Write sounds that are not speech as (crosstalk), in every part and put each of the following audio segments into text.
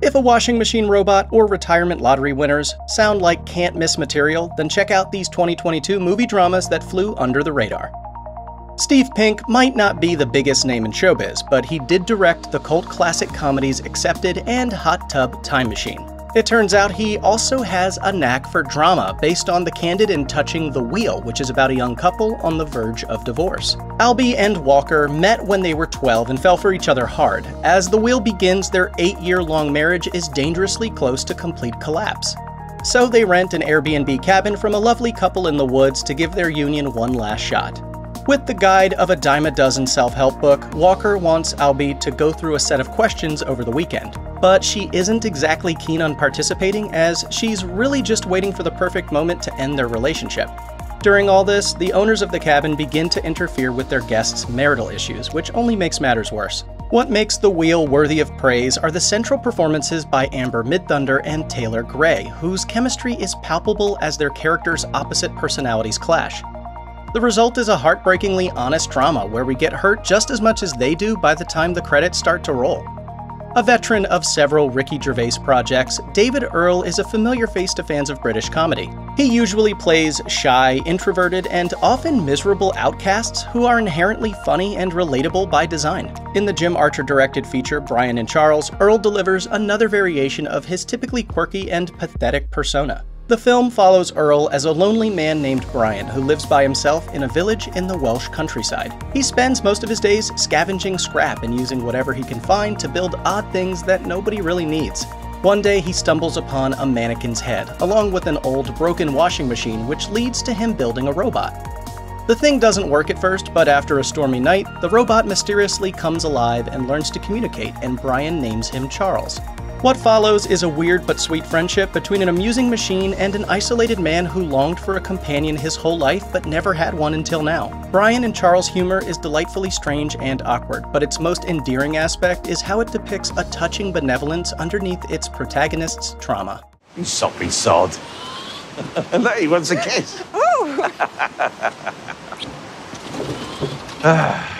If a washing machine robot or retirement lottery winners sound like can't miss material, then check out these 2022 movie dramas that flew under the radar. Steve Pink might not be the biggest name in showbiz, but he did direct the cult classic comedies Accepted and Hot Tub Time Machine. It turns out he also has a knack for drama based on The Candid and Touching the Wheel, which is about a young couple on the verge of divorce. Albie and Walker met when they were 12 and fell for each other hard. As The Wheel begins, their eight year long marriage is dangerously close to complete collapse. So they rent an Airbnb cabin from a lovely couple in the woods to give their union one last shot. With the guide of a dime a dozen self help book, Walker wants Albie to go through a set of questions over the weekend. But she isn't exactly keen on participating, as she's really just waiting for the perfect moment to end their relationship. During all this, the owners of the cabin begin to interfere with their guests' marital issues, which only makes matters worse. What makes The Wheel worthy of praise are the central performances by Amber Midthunder and Taylor Gray, whose chemistry is palpable as their characters' opposite personalities clash. The result is a heartbreakingly honest drama where we get hurt just as much as they do by the time the credits start to roll. A veteran of several Ricky Gervais projects, David Earl is a familiar face to fans of British comedy. He usually plays shy, introverted, and often miserable outcasts who are inherently funny and relatable by design. In the Jim Archer directed feature Brian and Charles, Earl delivers another variation of his typically quirky and pathetic persona. The film follows Earl as a lonely man named Brian who lives by himself in a village in the Welsh countryside. He spends most of his days scavenging scrap and using whatever he can find to build odd things that nobody really needs. One day he stumbles upon a mannequin's head, along with an old broken washing machine, which leads to him building a robot. The thing doesn't work at first, but after a stormy night, the robot mysteriously comes alive and learns to communicate, and Brian names him Charles. What follows is a weird but sweet friendship between an amusing machine and an isolated man who longed for a companion his whole life but never had one until now. Brian and Charles' humor is delightfully strange and awkward, but its most endearing aspect is how it depicts a touching benevolence underneath its protagonist's trauma. You soppy sod. (laughs) Look, he wants a kiss. right.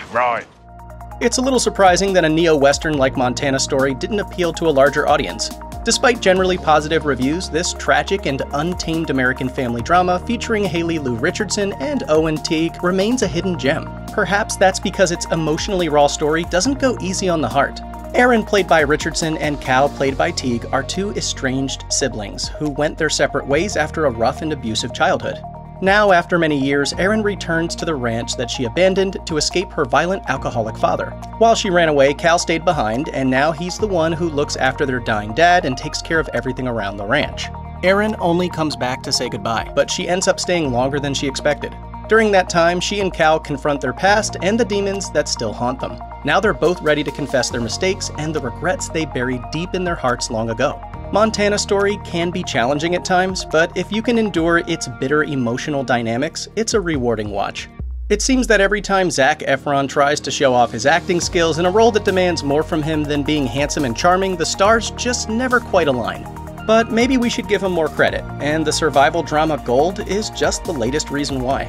It's a little surprising that a neo Western like Montana story didn't appeal to a larger audience. Despite generally positive reviews, this tragic and untamed American family drama featuring Haley Lu Richardson and Owen Teague remains a hidden gem. Perhaps that's because its emotionally raw story doesn't go easy on the heart. Erin, played by Richardson, and Cal, played by Teague, are two estranged siblings who went their separate ways after a rough and abusive childhood. Now, after many years, Erin returns to the ranch that she abandoned to escape her violent alcoholic father. While she ran away, Cal stayed behind, and now he's the one who looks after their dying dad and takes care of everything around the ranch. Erin only comes back to say goodbye, but she ends up staying longer than she expected. During that time, she and Cal confront their past and the demons that still haunt them. Now they're both ready to confess their mistakes and the regrets they buried deep in their hearts long ago. Montana Story can be challenging at times, but if you can endure its bitter emotional dynamics, it's a rewarding watch. It seems that every time Zac Efron tries to show off his acting skills in a role that demands more from him than being handsome and charming, the stars just never quite align. But maybe we should give him more credit, and the survival drama Gold is just the latest reason why.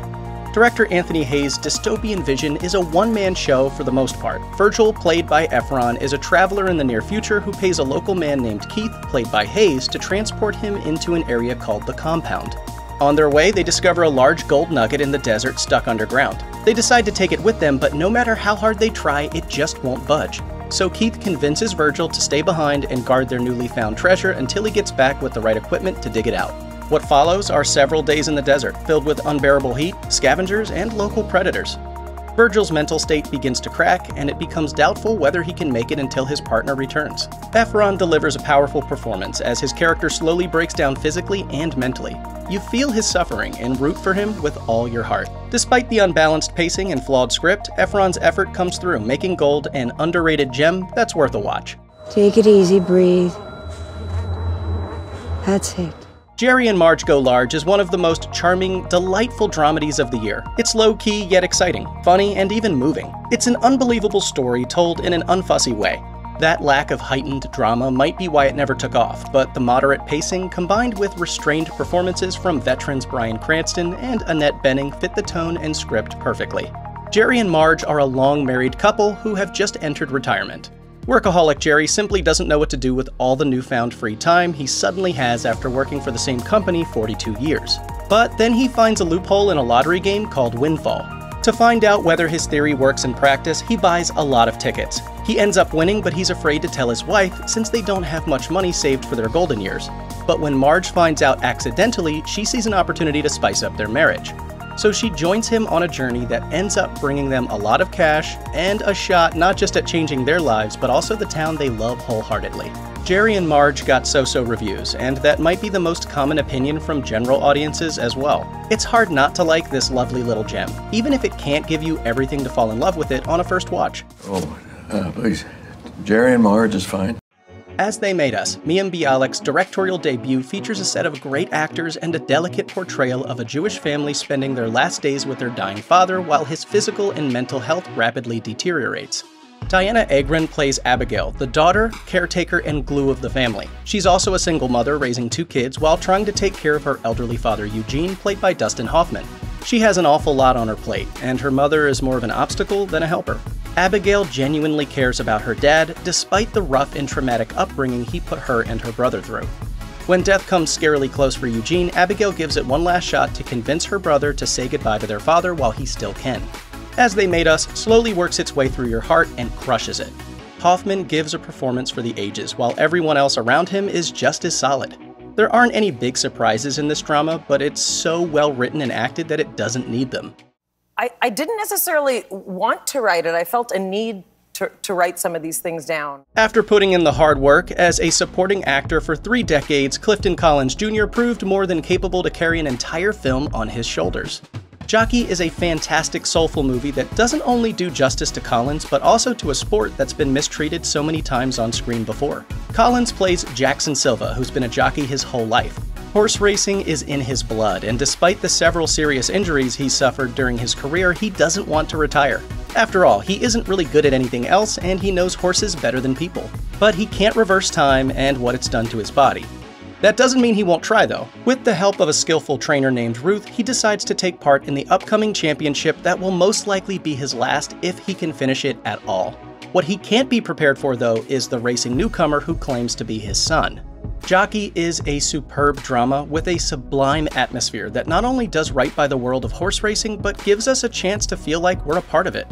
Director Anthony Hayes' dystopian vision is a one man show for the most part. Virgil, played by Efron, is a traveler in the near future who pays a local man named Keith, played by Hayes, to transport him into an area called the Compound. On their way, they discover a large gold nugget in the desert stuck underground. They decide to take it with them, but no matter how hard they try, it just won't budge. So Keith convinces Virgil to stay behind and guard their newly found treasure until he gets back with the right equipment to dig it out. What follows are several days in the desert, filled with unbearable heat, scavengers, and local predators. Virgil's mental state begins to crack, and it becomes doubtful whether he can make it until his partner returns. Efron delivers a powerful performance as his character slowly breaks down physically and mentally. You feel his suffering and root for him with all your heart. Despite the unbalanced pacing and flawed script, Efron's effort comes through, making Gold an underrated gem that's worth a watch. Take it easy, breathe. That's it. Jerry and Marge Go Large is one of the most charming, delightful dramedies of the year. It's low key yet exciting, funny, and even moving. It's an unbelievable story told in an unfussy way. That lack of heightened drama might be why it never took off, but the moderate pacing combined with restrained performances from veterans Bryan Cranston and Annette Bening fit the tone and script perfectly. Jerry and Marge are a long married couple who have just entered retirement. Workaholic Jerry simply doesn't know what to do with all the newfound free time he suddenly has after working for the same company 42 years. But then he finds a loophole in a lottery game called Windfall. To find out whether his theory works in practice, he buys a lot of tickets. He ends up winning, but he's afraid to tell his wife since they don't have much money saved for their golden years. But when Marge finds out accidentally, she sees an opportunity to spice up their marriage so she joins him on a journey that ends up bringing them a lot of cash and a shot not just at changing their lives, but also the town they love wholeheartedly. Jerry and Marge got so so reviews, and that might be the most common opinion from general audiences as well. It's hard not to like this lovely little gem, even if it can't give you everything to fall in love with it on a first watch. Oh, uh, please. Jerry and Marge is fine. As They Made Us, Mayim Bialik's directorial debut features a set of great actors and a delicate portrayal of a Jewish family spending their last days with their dying father while his physical and mental health rapidly deteriorates. Dianna Agron plays Abigail, the daughter, caretaker, and glue of the family. She's also a single mother raising two kids while trying to take care of her elderly father Eugene, played by Dustin Hoffman. She has an awful lot on her plate, and her mother is more of an obstacle than a helper. Abigail genuinely cares about her dad, despite the rough and traumatic upbringing he put her and her brother through. When death comes scarily close for Eugene, Abigail gives it one last shot to convince her brother to say goodbye to their father while he still can. As They Made Us slowly works its way through your heart and crushes it. Hoffman gives a performance for the ages, while everyone else around him is just as solid. There aren't any big surprises in this drama, but it's so well written and acted that it doesn't need them. I, I didn't necessarily want to write it. I felt a need to, to, write some of these things down. After putting in the hard work as a supporting actor for three decades, Clifton Collins Jr. proved more than capable to carry an entire film on his shoulders. Jockey is a fantastic, soulful movie that doesn't only do justice to Collins, but also to a sport that's been mistreated so many times on screen before. Collins plays Jackson Silva, who's been a jockey his whole life. Horse racing is in his blood, and despite the several serious injuries he suffered during his career, he doesn't want to retire. After all, he isn't really good at anything else, and he knows horses better than people. But he can't reverse time and what it's done to his body. That doesn't mean he won't try, though. With the help of a skillful trainer named Ruth, he decides to take part in the upcoming championship that will most likely be his last if he can finish it at all. What he can't be prepared for, though, is the racing newcomer who claims to be his son. Jockey is a superb drama with a sublime atmosphere that not only does right by the world of horse racing, but gives us a chance to feel like we're a part of it.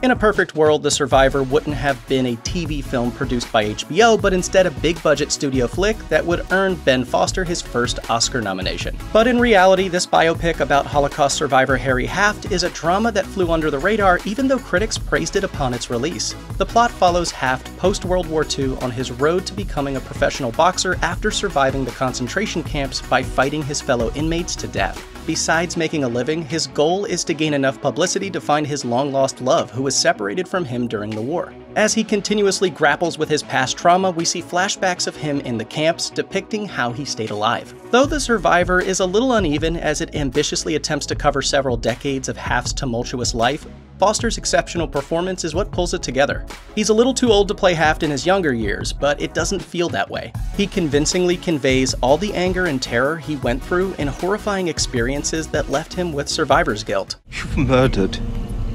In a perfect world, The Survivor wouldn't have been a TV film produced by HBO, but instead a big budget studio flick that would earn Ben Foster his first Oscar nomination. But in reality, this biopic about Holocaust survivor Harry Haft is a drama that flew under the radar even though critics praised it upon its release. The plot follows Haft post World War II on his road to becoming a professional boxer after surviving the concentration camps by fighting his fellow inmates to death. Besides making a living, his goal is to gain enough publicity to find his long lost love, who was separated from him during the war. As he continuously grapples with his past trauma, we see flashbacks of him in the camps depicting how he stayed alive. Though The Survivor is a little uneven as it ambitiously attempts to cover several decades of Haft's tumultuous life, Foster's exceptional performance is what pulls it together. He's a little too old to play Haft in his younger years, but it doesn't feel that way. He convincingly conveys all the anger and terror he went through in horrifying experiences that left him with survivor's guilt. You've murdered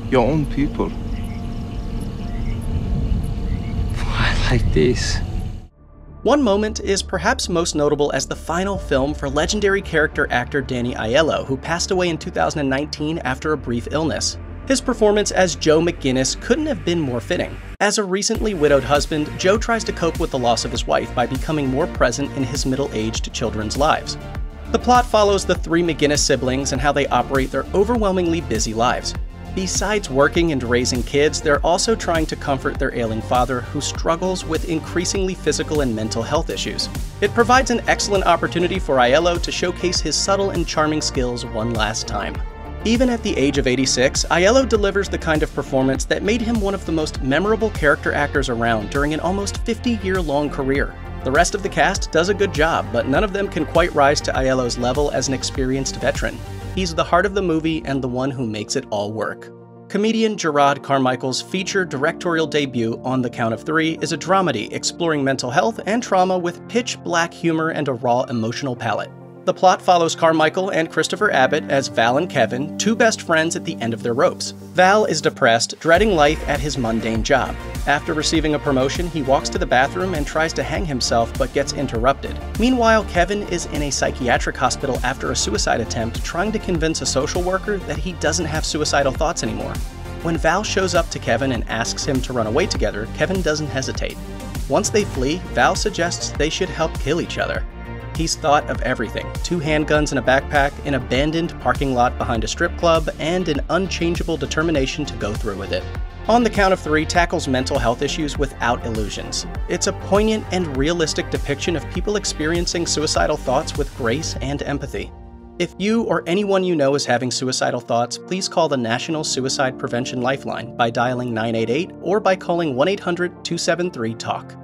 your own people. Why like this? One moment is perhaps most notable as the final film for legendary character actor Danny Aiello, who passed away in 2019 after a brief illness. His performance as Joe McGinnis couldn't have been more fitting. As a recently widowed husband, Joe tries to cope with the loss of his wife by becoming more present in his middle aged children's lives. The plot follows the three McGinnis siblings and how they operate their overwhelmingly busy lives. Besides working and raising kids, they're also trying to comfort their ailing father who struggles with increasingly physical and mental health issues. It provides an excellent opportunity for Aiello to showcase his subtle and charming skills one last time. Even at the age of 86, Aiello delivers the kind of performance that made him one of the most memorable character actors around during an almost 50 year long career. The rest of the cast does a good job, but none of them can quite rise to Aiello's level as an experienced veteran. He's the heart of the movie and the one who makes it all work. Comedian Jerrod Carmichael's feature directorial debut, On the Count of Three, is a dramedy exploring mental health and trauma with pitch black humor and a raw emotional palette. The plot follows Carmichael and Christopher Abbott as Val and Kevin, two best friends at the end of their ropes. Val is depressed, dreading life at his mundane job. After receiving a promotion, he walks to the bathroom and tries to hang himself but gets interrupted. Meanwhile, Kevin is in a psychiatric hospital after a suicide attempt, trying to convince a social worker that he doesn't have suicidal thoughts anymore. When Val shows up to Kevin and asks him to run away together, Kevin doesn't hesitate. Once they flee, Val suggests they should help kill each other. He's thought of everything two handguns in a backpack, an abandoned parking lot behind a strip club, and an unchangeable determination to go through with it. On the Count of Three tackles mental health issues without illusions. It's a poignant and realistic depiction of people experiencing suicidal thoughts with grace and empathy. If you or anyone you know is having suicidal thoughts, please call the National Suicide Prevention Lifeline by dialing 988 or by calling 1 800 273 TALK.